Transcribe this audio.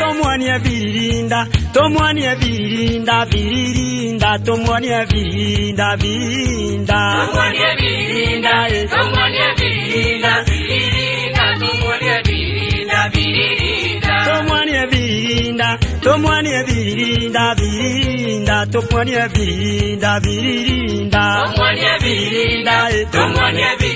tomwania biririnda tomwania biririnda biririnda tomwania biririnda biririnda Tomwania biririnda, eh. tomwania biririnda, biririnda, tomwania biririnda, biririnda. tomwania biririnda tomwania biririnda biririnda tomwania biririnda biririnda Tomwania biririnda, eh. tomwania biririnda, biririnda.